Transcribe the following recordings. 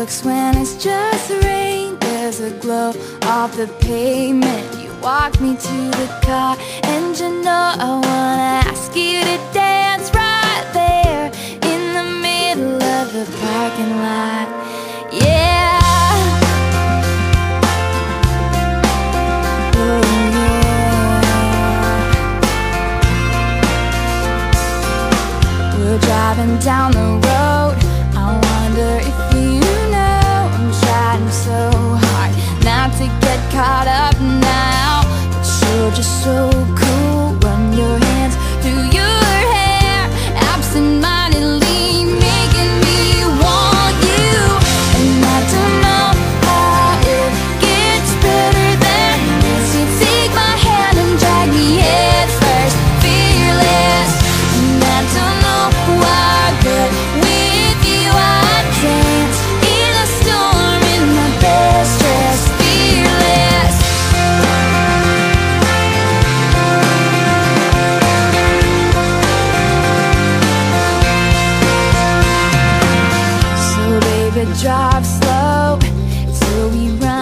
looks when it's just rain. There's a glow off the pavement. You walk me to the car And you know I wanna ask you to dance right there In the middle of the parking lot. Yeah. Oh yeah. We're driving down the road Baby, drive slow until we run.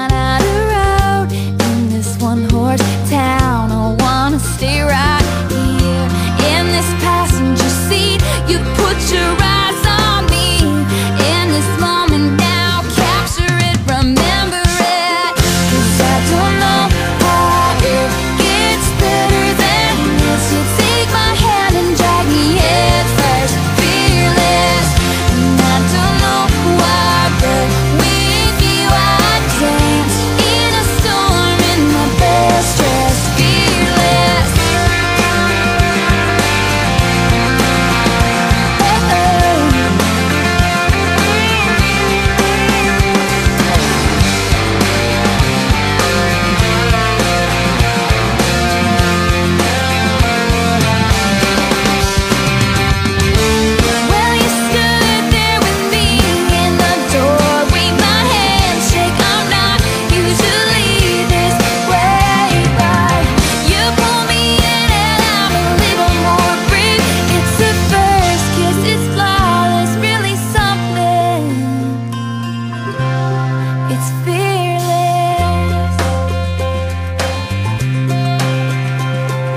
it's fearless.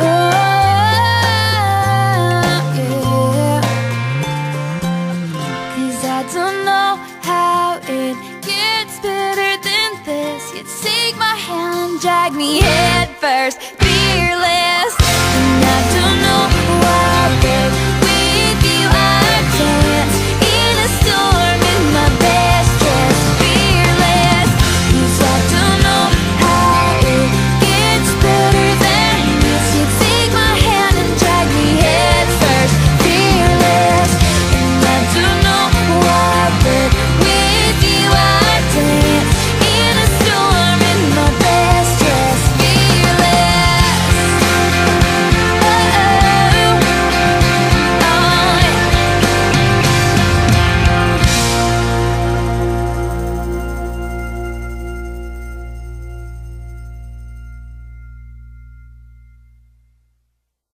Oh, I don't know how it gets better than this. You take my hand drag me first.